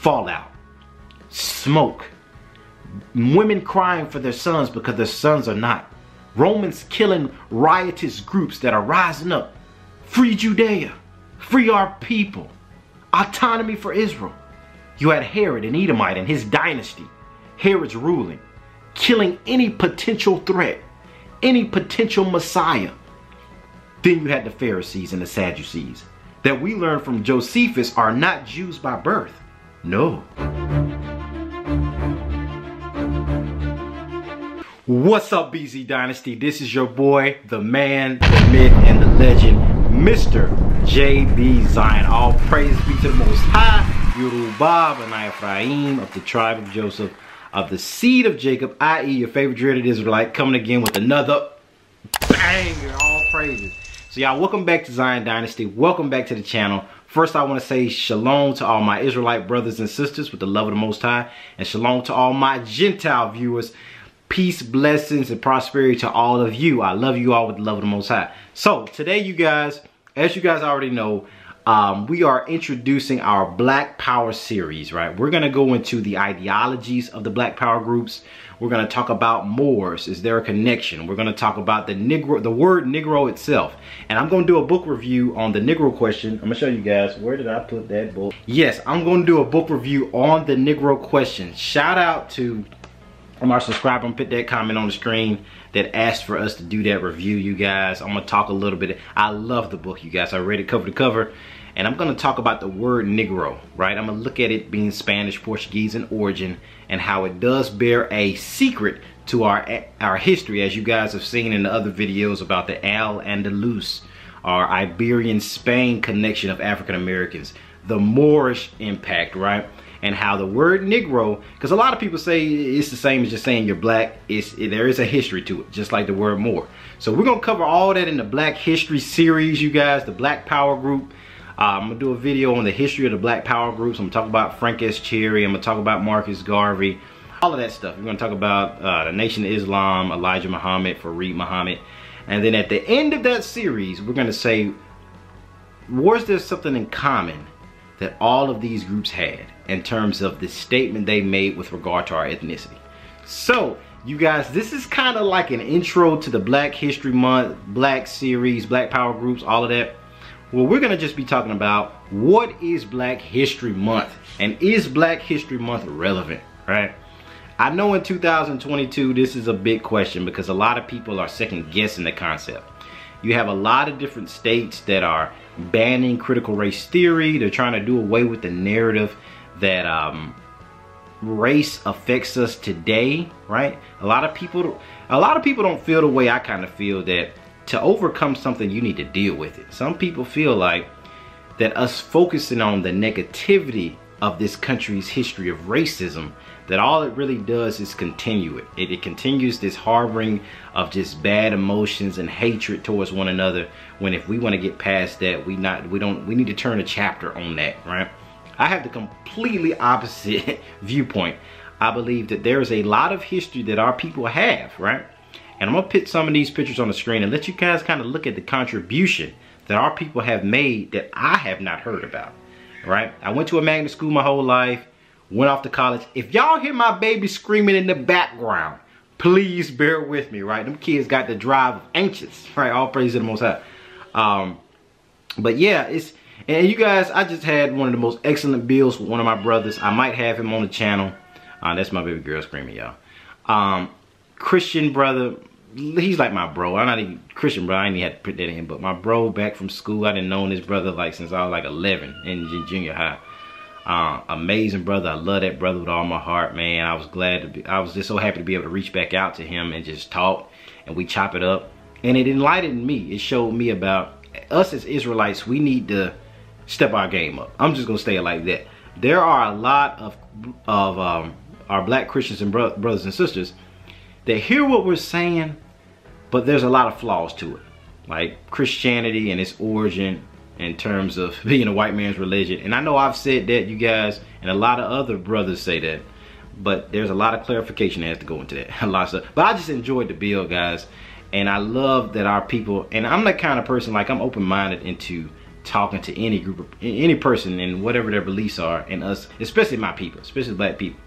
fallout, smoke, women crying for their sons because their sons are not, Romans killing riotous groups that are rising up, free Judea, free our people, autonomy for Israel. You had Herod and Edomite and his dynasty, Herod's ruling, killing any potential threat, any potential Messiah. Then you had the Pharisees and the Sadducees that we learn from Josephus are not Jews by birth. No. What's up, BZ Dynasty? This is your boy, the man, the myth, and the legend, Mr. JB Zion. All praise be to the Most High, Yerubah, and Ephraim of the tribe of Joseph, of the seed of Jacob, i.e. your favorite dreaded Israelite, coming again with another banger. All praises. So y'all, welcome back to Zion Dynasty. Welcome back to the channel. First, I want to say shalom to all my Israelite brothers and sisters with the love of the Most High. And shalom to all my Gentile viewers. Peace, blessings, and prosperity to all of you. I love you all with the love of the Most High. So, today, you guys, as you guys already know, um, we are introducing our Black Power series, right? We're to go into the ideologies of the Black Power groups. We're to talk about Moors. Is there a connection? We're to talk about the Negro, the word Negro itself. And I'm to do a book review on the Negro question. I'm to show you guys. Where did I put that book? Yes, I'm to do a book review on the Negro question. Shout out to our subscriber and put that comment on the screen that asked for us to do that review, you guys. I'm to talk a little bit. I love the book, you guys. I read it cover to cover and I'm gonna talk about the word Negro, right? I'm gonna look at it being Spanish, Portuguese in origin and how it does bear a secret to our, our history as you guys have seen in the other videos about the Al-Andalus, our Iberian Spain connection of African Americans, the Moorish impact, right? And how the word Negro, because a lot of people say it's the same as just saying you're black, it's, it, there is a history to it, just like the word Moor. So we're gonna cover all that in the Black History series, you guys, the Black Power Group. Uh, I'm gonna do a video on the history of the Black Power groups. I'm gonna talk about Frank S. Cherry. I'm gonna talk about Marcus Garvey. All of that stuff. We're gonna talk about uh, the Nation of Islam, Elijah Muhammad, Fard Muhammad. And then at the end of that series, we're gonna say, was there something in common that all of these groups had in terms of the statement they made with regard to our ethnicity? So, you guys, this is kind of like an intro to the Black History Month, Black series, Black Power groups, all of that. Well, we're going to just be talking about what is Black History Month and is Black History Month relevant, right? I know in 2022 this is a big question because a lot of people are second guessing the concept. You have a lot of different states that are banning critical race theory. They're trying to do away with the narrative that um, race affects us today, right? A lot of people, a lot of people don't feel the way I kind of feel that to overcome something, you need to deal with it. Some people feel like that us focusing on the negativity of this country's history of racism, that all it really does is continue it. It, it continues this harboring of just bad emotions and hatred towards one another. When if we want to get past that, we not we don't we need to turn a chapter on that, right? I have the completely opposite viewpoint. I believe that there is a lot of history that our people have, right? And I'm gonna put some of these pictures on the screen and let you guys kind of look at the contribution that our people have made that I have not heard about, right? I went to a magnet school my whole life, went off to college. If y'all hear my baby screaming in the background, please bear with me, right? Them kids got the drive of ancients, right? All praise to the Most High. Um, but yeah, it's, and you guys, I just had one of the most excellent bills with one of my brothers. I might have him on the channel. Uh, that's my baby girl screaming, y'all. Um, Christian brother, he's like my bro. I'm not even Christian bro. I ain't even had to put that in. But my bro back from school, I didn't know his brother like since I was like 11 in junior high. Uh, amazing brother. I love that brother with all my heart, man. I was glad to be, I was just so happy to be able to reach back out to him and just talk and we chop it up. And it enlightened me. It showed me about us as Israelites, we need to step our game up. I'm just gonna stay it like that. There are a lot of, of um, our black Christians and bro brothers and sisters they hear what we're saying, but there's a lot of flaws to it. Like Christianity and its origin in terms of being a white man's religion. And I know I've said that, you guys, and a lot of other brothers say that. But there's a lot of clarification that has to go into that. A lot of stuff. But I just enjoyed the bill, guys. And I love that our people, and I'm the kind of person, like I'm open-minded into talking to any group of any person and whatever their beliefs are and us especially my people especially black people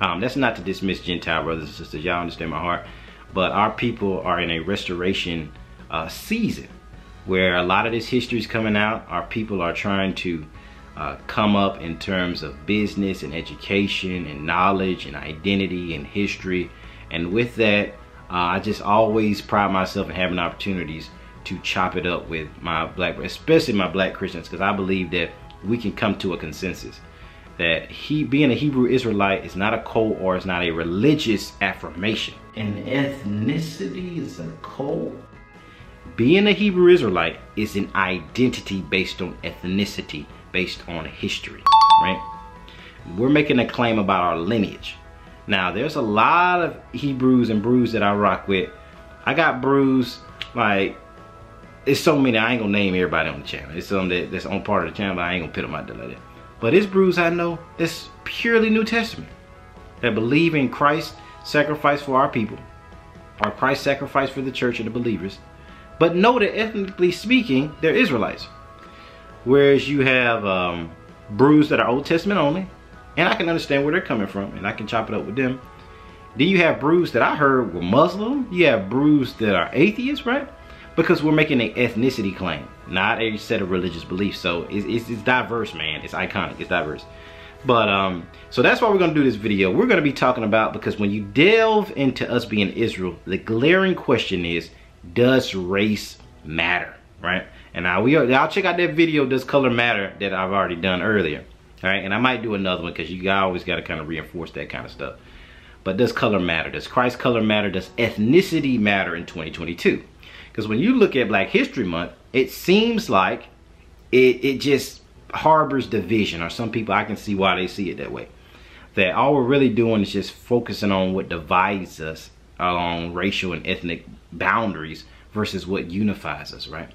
um, that's not to dismiss gentile brothers and sisters. Y'all understand my heart. But our people are in a restoration uh, season where a lot of this history is coming out. Our people are trying to uh, come up in terms of business and education and knowledge and identity and history. And with that uh, I just always pride myself in having opportunities to chop it up with my black, especially my black Christians, because I believe that we can come to a consensus that he being a Hebrew Israelite is not a code or is not a religious affirmation. And ethnicity is a code. Being a Hebrew Israelite is an identity based on ethnicity, based on history, right? We're making a claim about our lineage. Now, there's a lot of Hebrews and brews that I rock with. I got brews like it's so many, I ain't gonna name everybody on the channel. It's some that, that's on part of the channel, I ain't gonna put them out there like that. But it's brews I know that's purely New Testament. That believe in Christ's sacrifice for our people. Or Christ's sacrifice for the church and the believers. But know that ethnically speaking, they're Israelites. Whereas you have um, brews that are Old Testament only. And I can understand where they're coming from. And I can chop it up with them. Then you have brews that I heard were Muslim. You have brews that are atheists, right? Because we're making an ethnicity claim, not a set of religious beliefs. So it's, it's, it's diverse, man. It's iconic. It's diverse. But um, so that's why we're gonna do this video. We're gonna be talking about because when you delve into us being Israel, the glaring question is, does race matter, right? And I we are, I'll check out that video, does color matter, that I've already done earlier. All right, and I might do another one because you always got to kind of reinforce that kind of stuff. But does color matter? Does Christ color matter? Does ethnicity matter in 2022? Because when you look at Black History Month, it seems like it, it just harbors division, or some people, I can see why they see it that way. That all we're really doing is just focusing on what divides us along racial and ethnic boundaries versus what unifies us, right?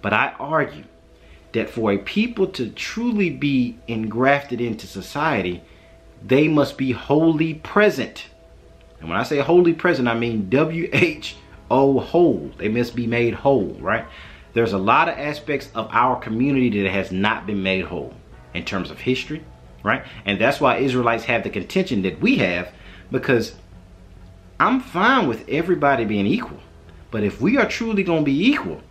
But I argue that for a people to truly be engrafted into society, they must be wholly present. And when I say wholly present, I mean W-H oh whole. They must be made whole, right? There's a lot of aspects of our community that has not been made whole in terms of history, right? And that's why Israelites have the contention that we have because I'm fine with everybody being equal. But if we are truly going to be equal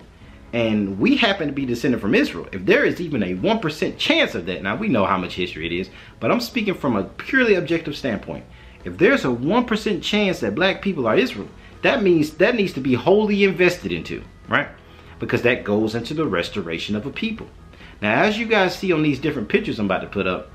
and we happen to be descended from Israel, if there is even a 1% chance of that, now we know how much history it is, but I'm speaking from a purely objective standpoint. If there's a 1% chance that black people are Israel, that means that needs to be wholly invested into, right? Because that goes into the restoration of a people. Now, as you guys see on these different pictures I'm about to put up,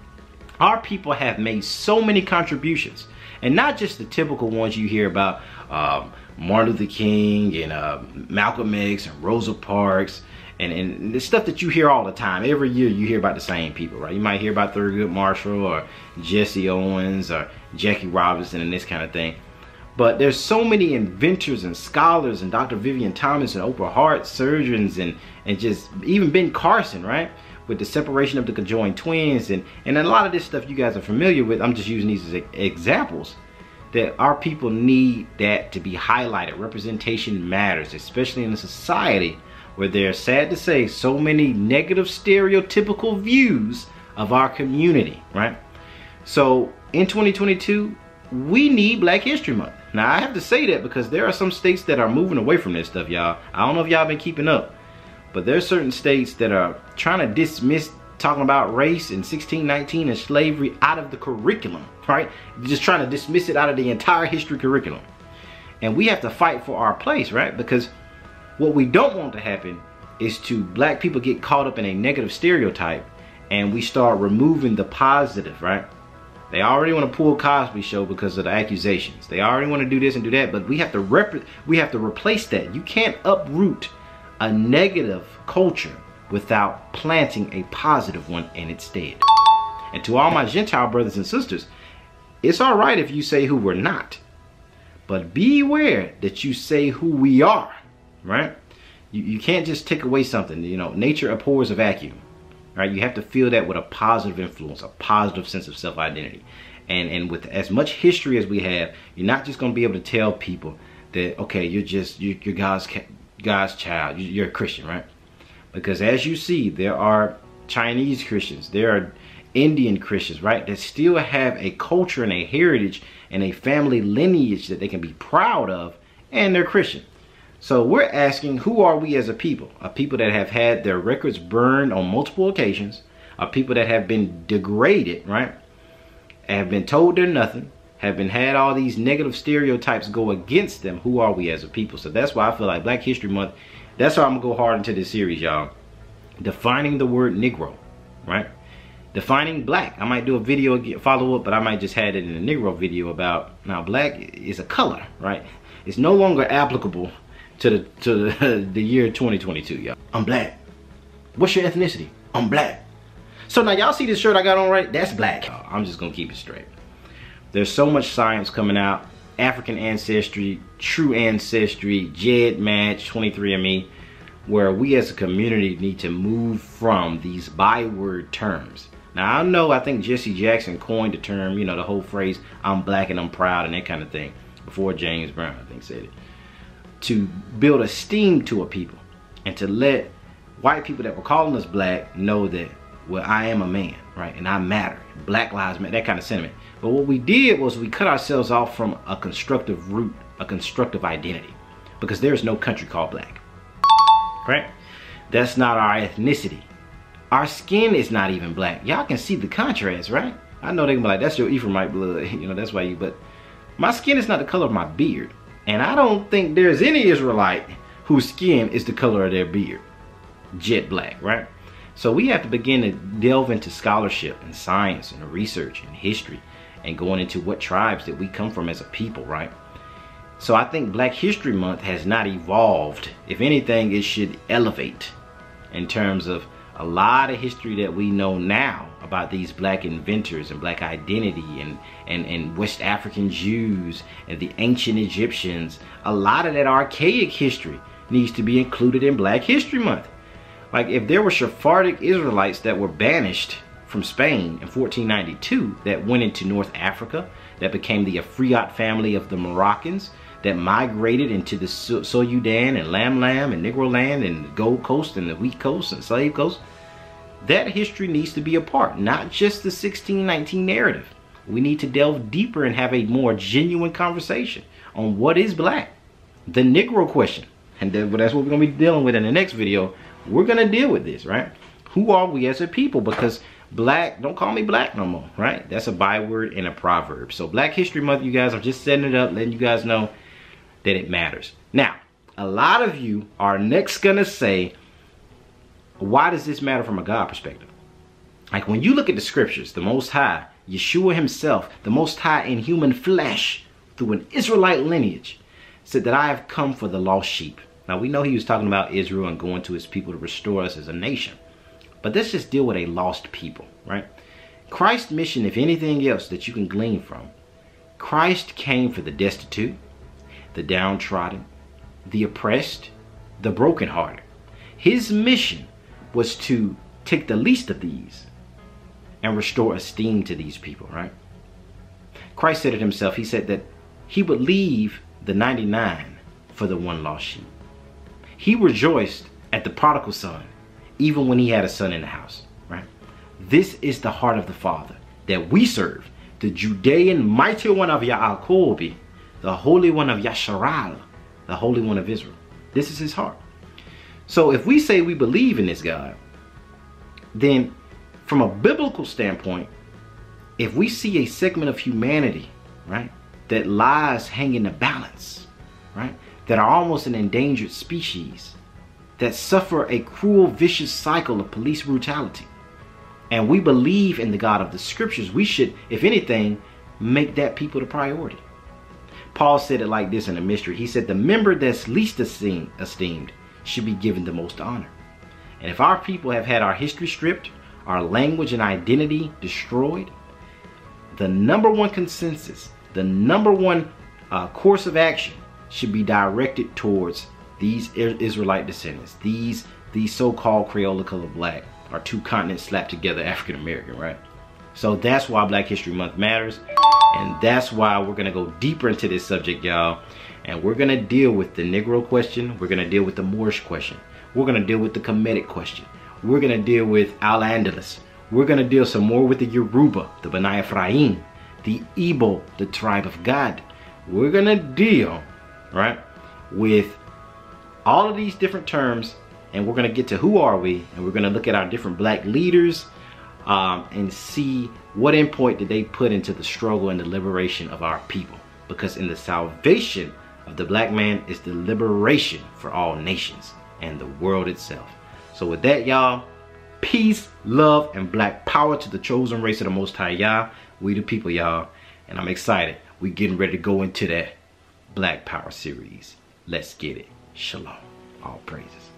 our people have made so many contributions. And not just the typical ones you hear about um, Martin Luther King and uh, Malcolm X and Rosa Parks and, and the stuff that you hear all the time. Every year you hear about the same people, right? You might hear about Thurgood Marshall or Jesse Owens or Jackie Robinson and this kind of thing. But there's so many inventors and scholars and Dr. Vivien Thomas and Oprah Hart, surgeons and, and just even Ben Carson, right? With the separation of the conjoined twins and, and a lot of this stuff you guys are familiar with. I'm just using these as examples that our people need that to be highlighted. Representation matters, especially in a society where there's sad to say so many negative stereotypical views of our community, right? So in 2022, we need Black History Month. Now, I have to say that because there are some states that are moving away from this stuff, y'all. I don't know if y'all been keeping up, but there's certain states that are trying to dismiss talking about race and 1619 and slavery out of the curriculum, right? Just trying to dismiss it out of the entire history curriculum. And we have to fight for our place, right? Because what we don't want to happen is to black people get caught up in a negative stereotype and we start removing the positive, right? They already want to pull Cosby show because of the accusations. They already want to do this and do that, but we have to rep we have to replace that. You can't uproot a negative culture without planting a positive one in its stead. And to all my Gentile brothers and sisters, it's all right if you say who we're not, but beware that you say who we are, right? You, you can't just take away something. You know, nature abhors a vacuum right? You have to feel that with a positive influence, a positive sense of self-identity. And, and with as much history as we have, you're not just going to be able to tell people that, okay, you're just, you're, you're God's, God's child, you're a Christian, right? Because as you see, there are Chinese Christians, there are Indian Christians, right, that still have a culture and a heritage and a family lineage that they can be proud of, and they're Christian. So we're asking, who are we as a people? A people that have had their records burned on multiple occasions, a people that have been degraded, right, have been told they're nothing, have been had all these negative stereotypes go against them. Who are we as a people? So that's why I feel like Black History Month, that's why I'm gonna go hard into this series, y'all. Defining the word Negro, right? Defining black. I might do a video follow up, but I might just have it in a Negro video about now black is a color, right? It's no longer applicable to the to the, the year 2022, y'all. I'm black. What's your ethnicity? I'm black. So now y'all see this shirt I got on right? That's black. I'm just gonna keep it straight. There's so much science coming out. African ancestry, true ancestry, GEDmatch, 23andMe, where we as a community need to move from these byword terms. Now I know I think Jesse Jackson coined the term, you know, the whole phrase, I'm black and I'm proud and that kind of thing, before James Brown, I think said it. To build esteem to a people and to let white people that were calling us black know that, well, I am a man, right? And I matter. Black lives matter, that kind of sentiment. But what we did was we cut ourselves off from a constructive root, a constructive identity, because there's no country called black, right? That's not our ethnicity. Our skin is not even black. Y'all can see the contrast, right? I know they can be like, that's your Ephraimite blood, you know, that's why you, but my skin is not the color of my beard. And I don't think there's any Israelite whose skin is the color of their beard. Jet black, right? So we have to begin to delve into scholarship and science and research and history and going into what tribes that we come from as a people, right? So I think Black History Month has not evolved. If anything, it should elevate in terms of a lot of history that we know now about these black inventors and black identity and, and, and West African Jews and the ancient Egyptians. A lot of that archaic history needs to be included in Black History Month. Like if there were Sephardic Israelites that were banished from Spain in 1492 that went into North Africa, that became the Afriyat family of the Moroccans, that migrated into the Soyudan and Lam Lam and Negro Land and the Gold Coast and the Wheat Coast and Slave Coast. That history needs to be a part, not just the 1619 narrative. We need to delve deeper and have a more genuine conversation on what is black. The Negro question. And that's what we're going to be dealing with in the next video. We're going to deal with this, right? Who are we as a people? Because black, don't call me black no more, right? That's a byword in a proverb. So Black History Month, you guys, I'm just setting it up, letting you guys know that it matters. Now, a lot of you are next gonna say, why does this matter from a God perspective? Like when you look at the scriptures, the Most High, Yeshua himself, the Most High in human flesh, through an Israelite lineage, said that I have come for the lost sheep. Now we know he was talking about Israel and going to his people to restore us as a nation. But let's just deal with a lost people, right? Christ's mission, if anything else that you can glean from, Christ came for the destitute, the downtrodden, the oppressed, the brokenhearted. His mission was to take the least of these and restore esteem to these people, right? Christ said it himself. He said that he would leave the 99 for the one lost sheep. He rejoiced at the prodigal son, even when he had a son in the house, right? This is the heart of the Father that we serve, the Judean mighty one of Ya'akobi, the Holy One of Yasharal, the Holy One of Israel. This is his heart. So if we say we believe in this God, then from a biblical standpoint, if we see a segment of humanity, right, that lies hanging the balance, right, that are almost an endangered species, that suffer a cruel, vicious cycle of police brutality, and we believe in the God of the scriptures, we should, if anything, make that people the priority. Paul said it like this in a mystery. He said, the member that's least esteemed should be given the most honor. And if our people have had our history stripped, our language and identity destroyed, the number one consensus, the number one uh, course of action should be directed towards these Israelite descendants, these these so-called Crayola color black, or two continents slapped together African American, right? So that's why Black History Month matters. And that's why we're gonna go deeper into this subject, y'all. And we're gonna deal with the Negro question. We're gonna deal with the Moorish question. We're gonna deal with the Kemetic question. We're gonna deal with Al Andalus. We're gonna deal some more with the Yoruba, the Bani Ephraim, the Igbo, the tribe of Gad. We're gonna deal, right, with all of these different terms and we're gonna get to who are we and we're gonna look at our different black leaders um, and see what input did they put into the struggle and the liberation of our people. Because in the salvation of the black man is the liberation for all nations and the world itself. So with that, y'all, peace, love, and black power to the chosen race of the Most High y'all. We the people, y'all. And I'm excited. We getting ready to go into that Black Power series. Let's get it. Shalom. All praises.